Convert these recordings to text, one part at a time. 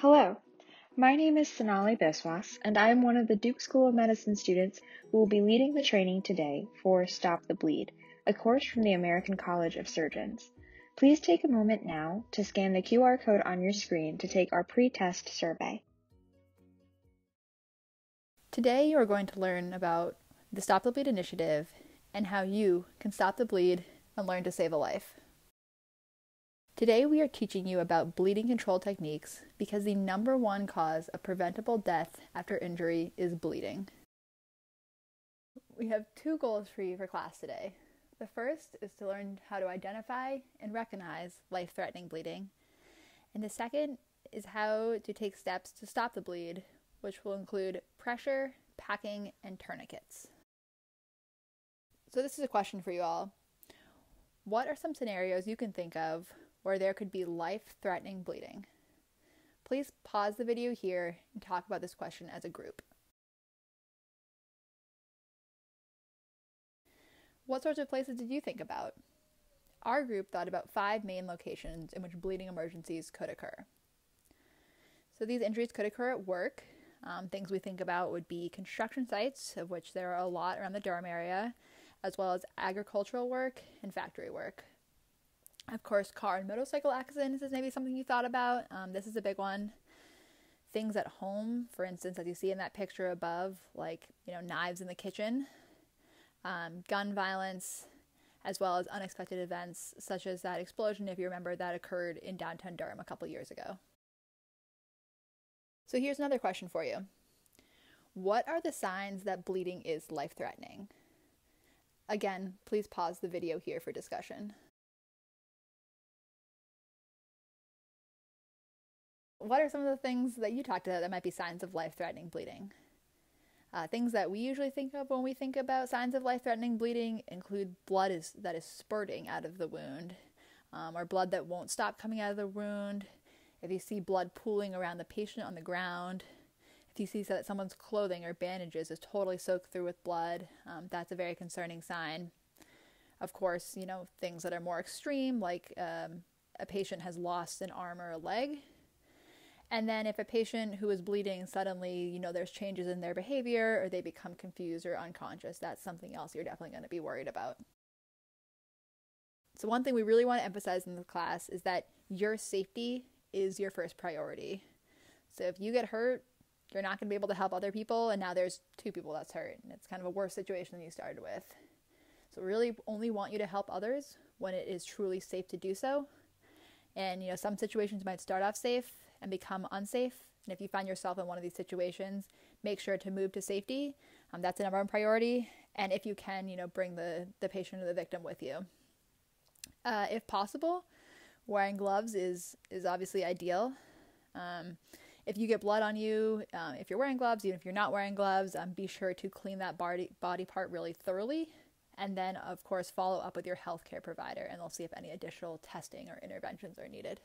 Hello, my name is Sonali Biswas, and I am one of the Duke School of Medicine students who will be leading the training today for Stop the Bleed, a course from the American College of Surgeons. Please take a moment now to scan the QR code on your screen to take our pre-test survey. Today you are going to learn about the Stop the Bleed initiative and how you can stop the bleed and learn to save a life. Today, we are teaching you about bleeding control techniques because the number one cause of preventable death after injury is bleeding. We have two goals for you for class today. The first is to learn how to identify and recognize life threatening bleeding, and the second is how to take steps to stop the bleed, which will include pressure, packing, and tourniquets. So, this is a question for you all. What are some scenarios you can think of where there could be life threatening bleeding. Please pause the video here and talk about this question as a group. What sorts of places did you think about? Our group thought about five main locations in which bleeding emergencies could occur. So these injuries could occur at work. Um, things we think about would be construction sites, of which there are a lot around the Durham area, as well as agricultural work and factory work. Of course, car and motorcycle accidents is maybe something you thought about. Um, this is a big one. Things at home, for instance, as you see in that picture above, like you know knives in the kitchen, um, gun violence, as well as unexpected events such as that explosion, if you remember, that occurred in downtown Durham a couple years ago. So here's another question for you. What are the signs that bleeding is life threatening? Again, please pause the video here for discussion. What are some of the things that you talked about that might be signs of life threatening bleeding? Uh, things that we usually think of when we think about signs of life threatening bleeding include blood is, that is spurting out of the wound, um, or blood that won't stop coming out of the wound. If you see blood pooling around the patient on the ground, if you see that someone's clothing or bandages is totally soaked through with blood, um, that's a very concerning sign. Of course, you know, things that are more extreme, like um, a patient has lost an arm or a leg, and then if a patient who is bleeding suddenly, you know, there's changes in their behavior or they become confused or unconscious, that's something else you're definitely going to be worried about. So one thing we really want to emphasize in the class is that your safety is your first priority. So if you get hurt, you're not going to be able to help other people and now there's two people that's hurt and it's kind of a worse situation than you started with. So really only want you to help others when it is truly safe to do so. And you know, some situations might start off safe and become unsafe. And if you find yourself in one of these situations, make sure to move to safety. Um, that's a number one priority. And if you can, you know, bring the, the patient or the victim with you. Uh, if possible, wearing gloves is, is obviously ideal. Um, if you get blood on you, um, if you're wearing gloves, even if you're not wearing gloves, um, be sure to clean that body, body part really thoroughly. And then, of course, follow up with your healthcare provider and they'll see if any additional testing or interventions are needed.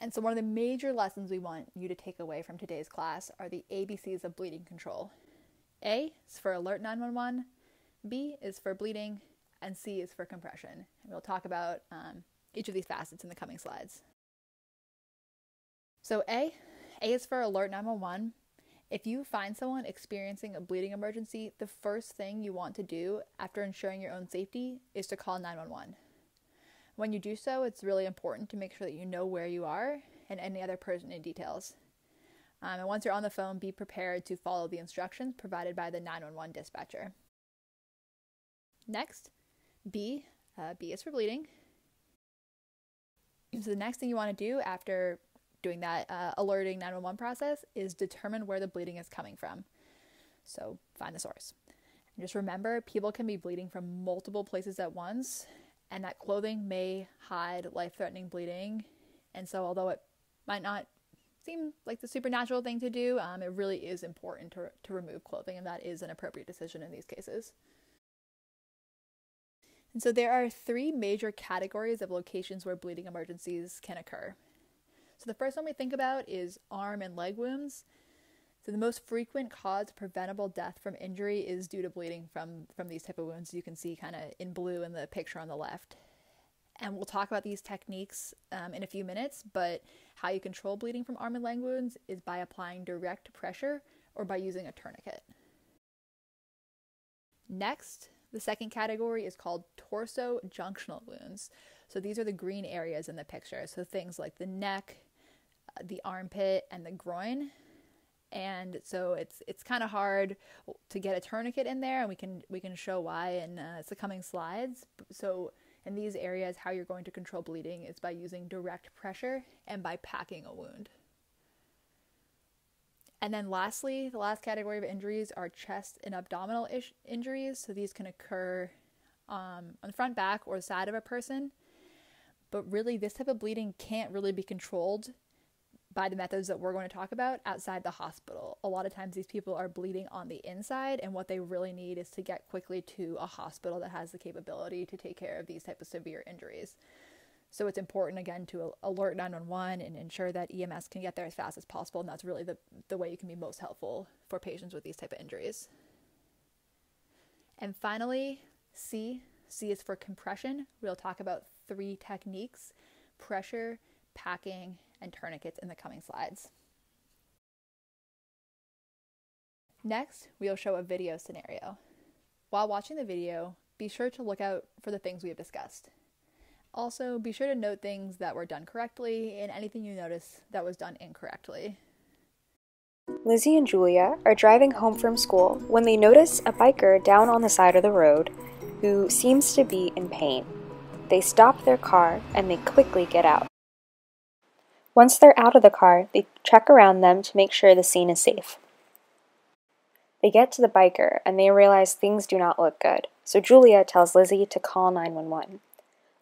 And so, one of the major lessons we want you to take away from today's class are the ABCs of bleeding control. A is for alert 911, B is for bleeding, and C is for compression. And we'll talk about um, each of these facets in the coming slides. So, A, A is for alert 911. If you find someone experiencing a bleeding emergency, the first thing you want to do after ensuring your own safety is to call 911. When you do so, it's really important to make sure that you know where you are and any other pertinent details. Um, and once you're on the phone, be prepared to follow the instructions provided by the 911 dispatcher. Next, B. Uh, B is for bleeding. So the next thing you want to do after doing that uh, alerting 911 process is determine where the bleeding is coming from. So find the source. And just remember, people can be bleeding from multiple places at once, and that clothing may hide life threatening bleeding. And so, although it might not seem like the supernatural thing to do, um, it really is important to, to remove clothing, and that is an appropriate decision in these cases. And so, there are three major categories of locations where bleeding emergencies can occur. So, the first one we think about is arm and leg wounds. So the most frequent cause of preventable death from injury is due to bleeding from from these type of wounds. You can see kind of in blue in the picture on the left. And we'll talk about these techniques um, in a few minutes, but how you control bleeding from arm and leg wounds is by applying direct pressure or by using a tourniquet. Next, the second category is called torso junctional wounds. So these are the green areas in the picture. So things like the neck, uh, the armpit, and the groin. And so it's it's kind of hard to get a tourniquet in there, and we can we can show why in uh, the coming slides. So in these areas, how you're going to control bleeding is by using direct pressure and by packing a wound. And then lastly, the last category of injuries are chest and abdominal ish- injuries. So these can occur um, on the front, back, or side of a person. But really, this type of bleeding can't really be controlled by the methods that we're going to talk about outside the hospital. A lot of times, these people are bleeding on the inside, and what they really need is to get quickly to a hospital that has the capability to take care of these type of severe injuries. So it's important again to alert 911 and ensure that EMS can get there as fast as possible, and that's really the the way you can be most helpful for patients with these type of injuries. And finally, C. C is for compression. We'll talk about three techniques: pressure, packing, and tourniquets in the coming slides. Next, we'll show a video scenario. While watching the video, be sure to look out for the things we have discussed. Also, be sure to note things that were done correctly and anything you notice that was done incorrectly. Lizzie and Julia are driving home from school when they notice a biker down on the side of the road who seems to be in pain. They stop their car and they quickly get out. Once they're out of the car, they check around them to make sure the scene is safe. They get to the biker and they realize things do not look good, so Julia tells Lizzie to call 911.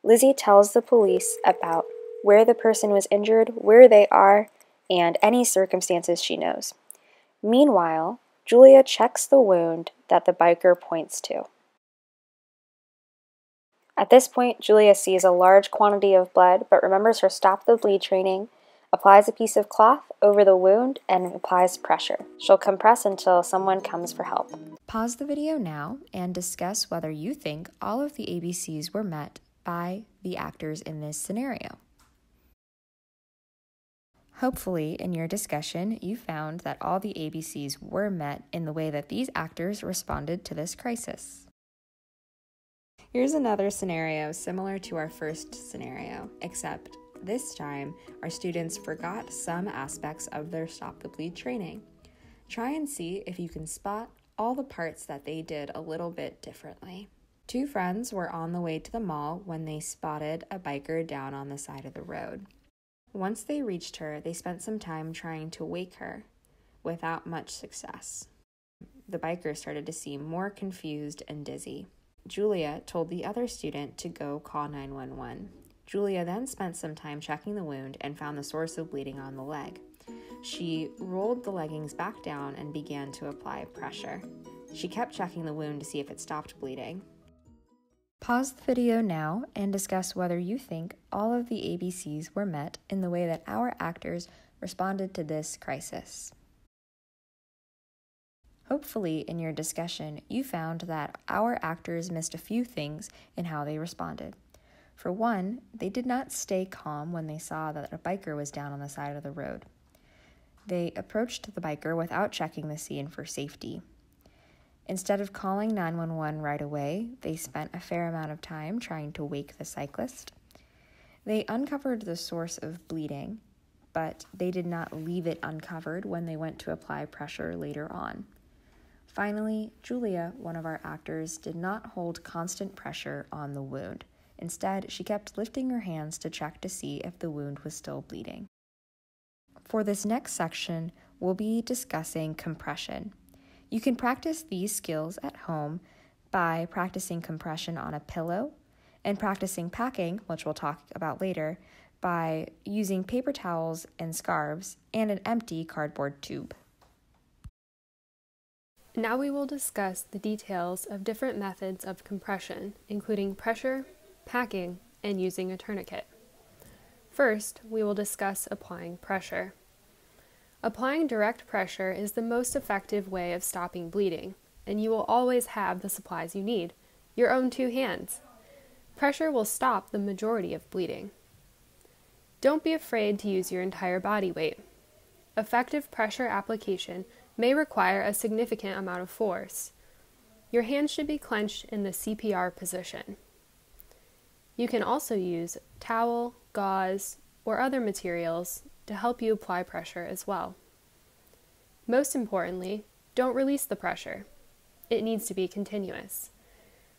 Lizzie tells the police about where the person was injured, where they are, and any circumstances she knows. Meanwhile, Julia checks the wound that the biker points to. At this point, Julia sees a large quantity of blood but remembers her stop the bleed training applies a piece of cloth over the wound, and applies pressure. She'll compress until someone comes for help. Pause the video now and discuss whether you think all of the ABCs were met by the actors in this scenario. Hopefully, in your discussion, you found that all the ABCs were met in the way that these actors responded to this crisis. Here's another scenario similar to our first scenario, except this time, our students forgot some aspects of their Stop the Bleed training. Try and see if you can spot all the parts that they did a little bit differently. Two friends were on the way to the mall when they spotted a biker down on the side of the road. Once they reached her, they spent some time trying to wake her, without much success. The biker started to seem more confused and dizzy. Julia told the other student to go call 911. Julia then spent some time checking the wound and found the source of bleeding on the leg. She rolled the leggings back down and began to apply pressure. She kept checking the wound to see if it stopped bleeding. Pause the video now and discuss whether you think all of the ABCs were met in the way that our actors responded to this crisis. Hopefully, in your discussion, you found that our actors missed a few things in how they responded. For one, they did not stay calm when they saw that a biker was down on the side of the road. They approached the biker without checking the scene for safety. Instead of calling 911 right away, they spent a fair amount of time trying to wake the cyclist. They uncovered the source of bleeding, but they did not leave it uncovered when they went to apply pressure later on. Finally, Julia, one of our actors, did not hold constant pressure on the wound. Instead, she kept lifting her hands to check to see if the wound was still bleeding. For this next section, we'll be discussing compression. You can practice these skills at home by practicing compression on a pillow and practicing packing, which we'll talk about later, by using paper towels and scarves and an empty cardboard tube. Now we will discuss the details of different methods of compression, including pressure, packing, and using a tourniquet. First, we will discuss applying pressure. Applying direct pressure is the most effective way of stopping bleeding, and you will always have the supplies you need your own two hands. Pressure will stop the majority of bleeding. Don't be afraid to use your entire body weight. Effective pressure application may require a significant amount of force. Your hands should be clenched in the CPR position. You can also use towel, gauze, or other materials to help you apply pressure as well. Most importantly, don't release the pressure. It needs to be continuous.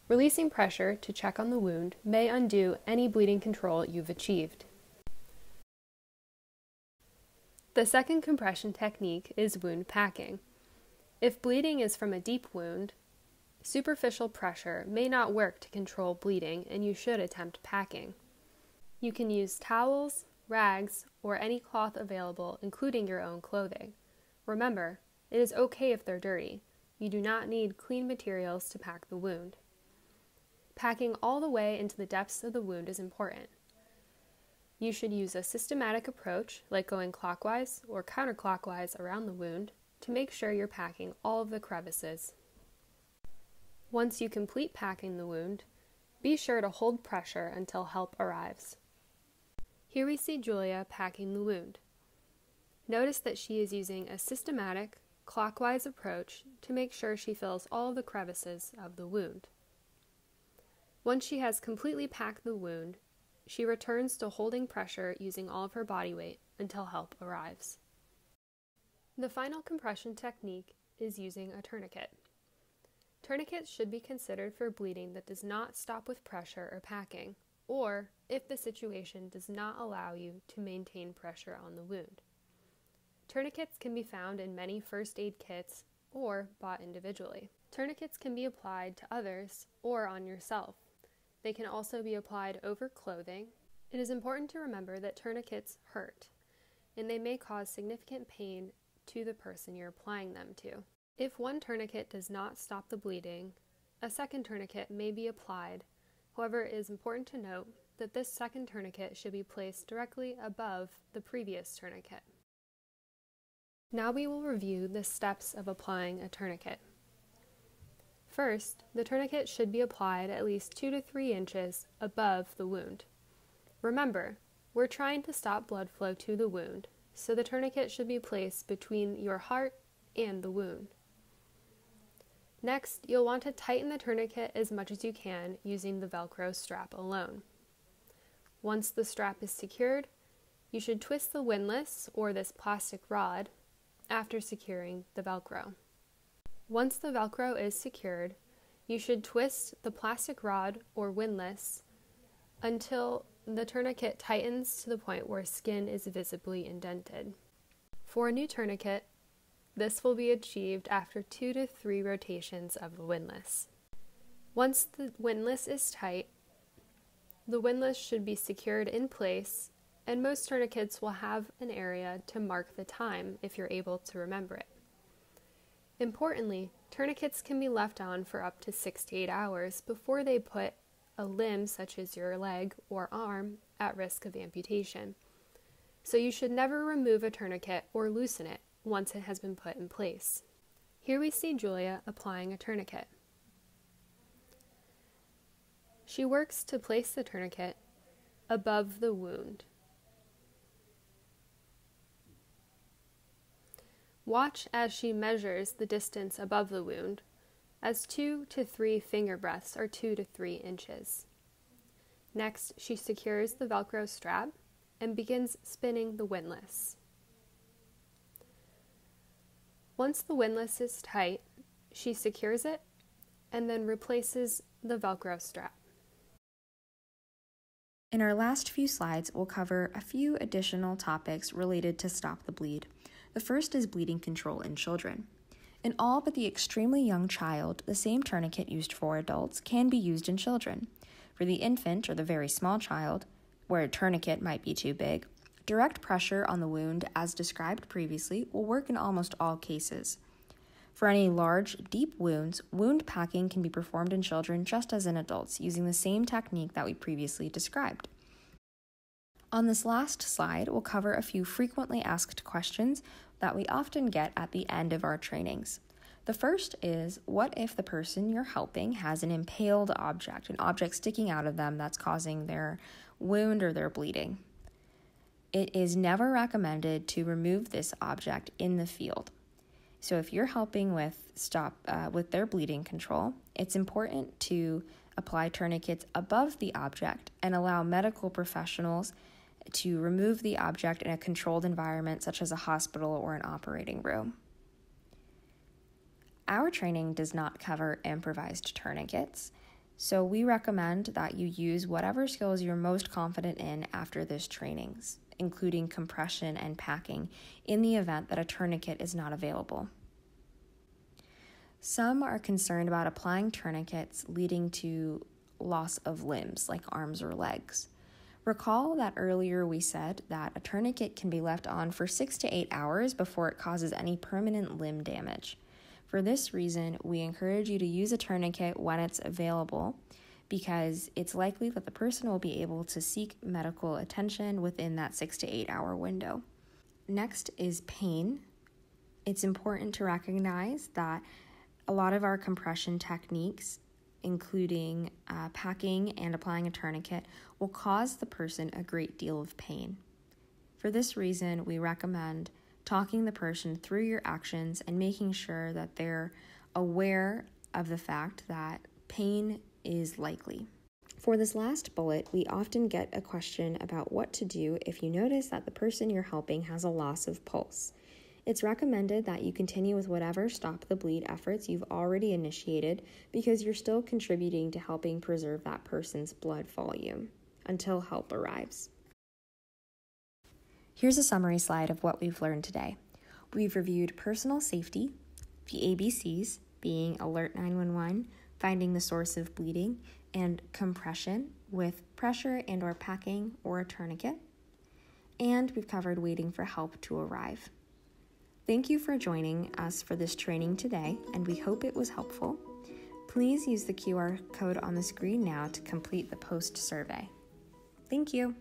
Releasing pressure to check on the wound may undo any bleeding control you've achieved. The second compression technique is wound packing. If bleeding is from a deep wound, superficial pressure may not work to control bleeding and you should attempt packing. You can use towels, rags, or any cloth available, including your own clothing. Remember, it is okay if they're dirty. You do not need clean materials to pack the wound. Packing all the way into the depths of the wound is important. You should use a systematic approach, like going clockwise or counterclockwise around the wound, to make sure you're packing all of the crevices. Once you complete packing the wound, be sure to hold pressure until help arrives. Here we see Julia packing the wound. Notice that she is using a systematic, clockwise approach to make sure she fills all the crevices of the wound. Once she has completely packed the wound, she returns to holding pressure using all of her body weight until help arrives. The final compression technique is using a tourniquet. Tourniquets should be considered for bleeding that does not stop with pressure or packing, or if the situation does not allow you to maintain pressure on the wound. Tourniquets can be found in many first aid kits or bought individually. Tourniquets can be applied to others or on yourself. They can also be applied over clothing. It is important to remember that tourniquets hurt, and they may cause significant pain to the person you're applying them to. If one tourniquet does not stop the bleeding, a second tourniquet may be applied. However, it is important to note that this second tourniquet should be placed directly above the previous tourniquet. Now we will review the steps of applying a tourniquet. First, the tourniquet should be applied at least 2 to 3 inches above the wound. Remember, we're trying to stop blood flow to the wound, so the tourniquet should be placed between your heart and the wound. Next, you'll want to tighten the tourniquet as much as you can using the Velcro strap alone. Once the strap is secured, you should twist the windlass or this plastic rod after securing the Velcro. Once the Velcro is secured, you should twist the plastic rod or windlass until the tourniquet tightens to the point where skin is visibly indented. For a new tourniquet, this will be achieved after two to three rotations of the windlass. Once the windlass is tight, the windlass should be secured in place, and most tourniquets will have an area to mark the time if you're able to remember it. Importantly, tourniquets can be left on for up to 6 to 8 hours before they put a limb, such as your leg or arm, at risk of amputation. So you should never remove a tourniquet or loosen it once it has been put in place. Here we see Julia applying a tourniquet. She works to place the tourniquet above the wound. Watch as she measures the distance above the wound, as two to three finger breaths are two to three inches. Next, she secures the Velcro strap and begins spinning the windlass. Once the windlass is tight, she secures it and then replaces the Velcro strap. In our last few slides, we'll cover a few additional topics related to Stop the Bleed. The first is bleeding control in children. In all but the extremely young child, the same tourniquet used for adults can be used in children. For the infant or the very small child, where a tourniquet might be too big, direct pressure on the wound, as described previously, will work in almost all cases. For any large, deep wounds, wound packing can be performed in children just as in adults using the same technique that we previously described. On this last slide, we'll cover a few frequently asked questions that we often get at the end of our trainings. The first is what if the person you're helping has an impaled object, an object sticking out of them that's causing their wound or their bleeding? It is never recommended to remove this object in the field. So if you're helping with stop uh, with their bleeding control, it's important to apply tourniquets above the object and allow medical professionals to remove the object in a controlled environment such as a hospital or an operating room. Our training does not cover improvised tourniquets, so we recommend that you use whatever skills you're most confident in after this trainings including compression and packing, in the event that a tourniquet is not available. Some are concerned about applying tourniquets leading to loss of limbs, like arms or legs. Recall that earlier we said that a tourniquet can be left on for six to eight hours before it causes any permanent limb damage. For this reason, we encourage you to use a tourniquet when it's available because it's likely that the person will be able to seek medical attention within that six to eight hour window. Next is pain. It's important to recognize that a lot of our compression techniques, including uh, packing and applying a tourniquet, will cause the person a great deal of pain. For this reason, we recommend talking the person through your actions and making sure that they're aware of the fact that pain is likely. For this last bullet, we often get a question about what to do if you notice that the person you're helping has a loss of pulse. It's recommended that you continue with whatever stop the bleed efforts you've already initiated because you're still contributing to helping preserve that person's blood volume until help arrives. Here's a summary slide of what we've learned today. We've reviewed personal safety, the ABCs being Alert 911, finding the source of bleeding, and compression with pressure and or packing or a tourniquet. And we've covered waiting for help to arrive. Thank you for joining us for this training today, and we hope it was helpful. Please use the QR code on the screen now to complete the post survey. Thank you.